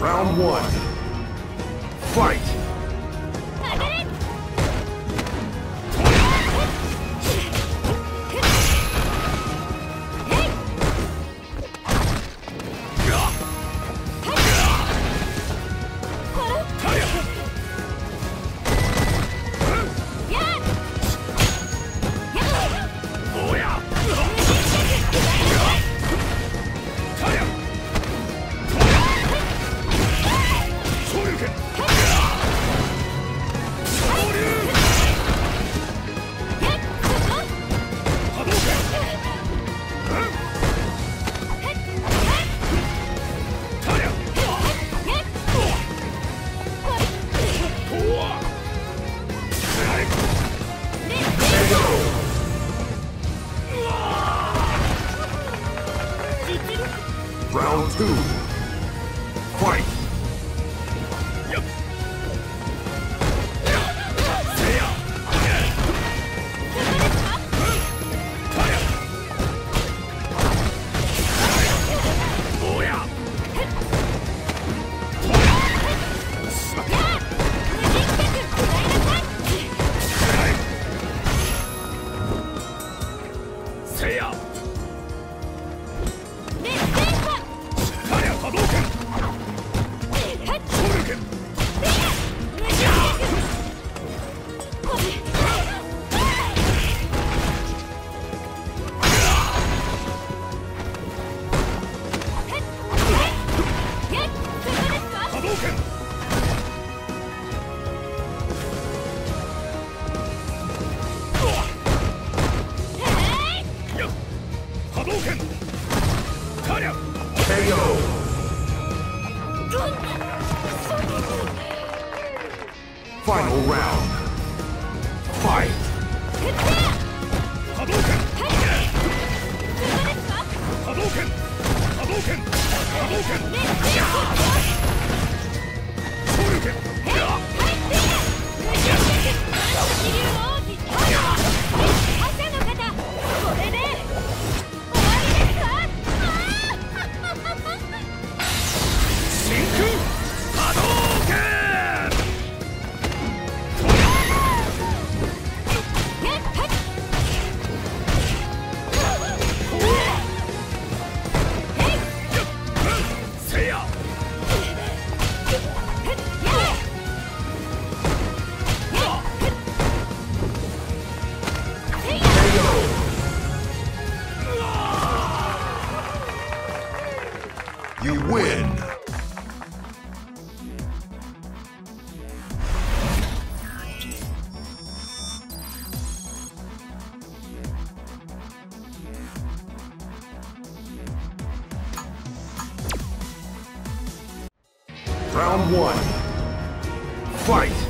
Round one. You Round one. Fight!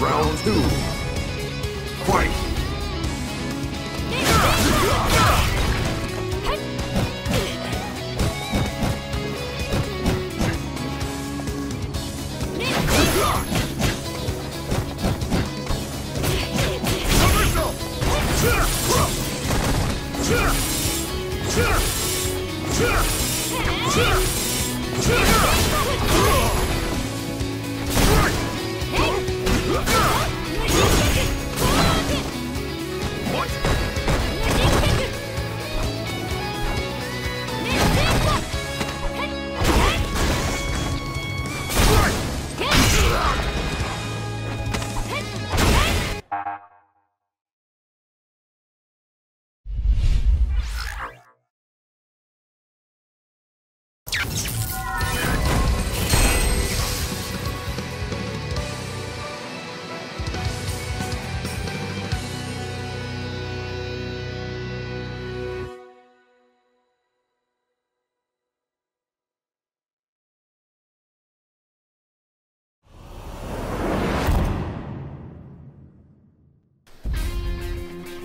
Round two. Fight!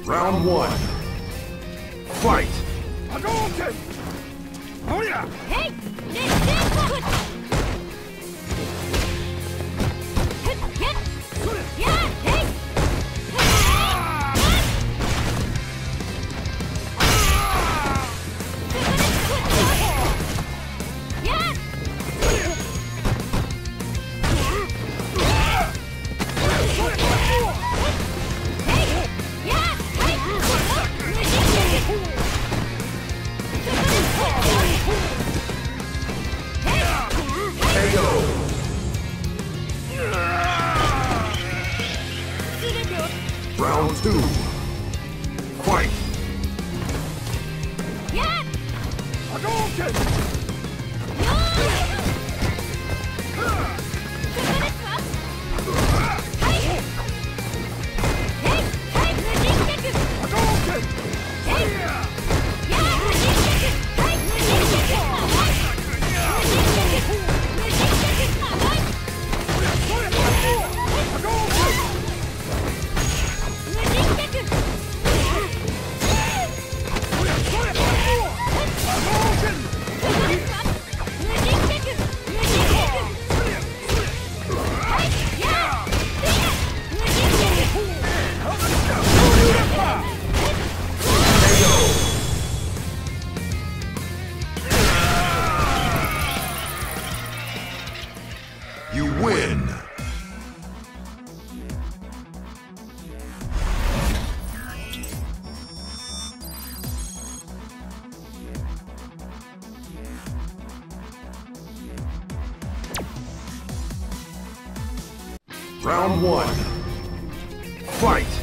Round one. Fight! Hadouken! Round two. Round one. Fight!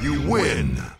You win!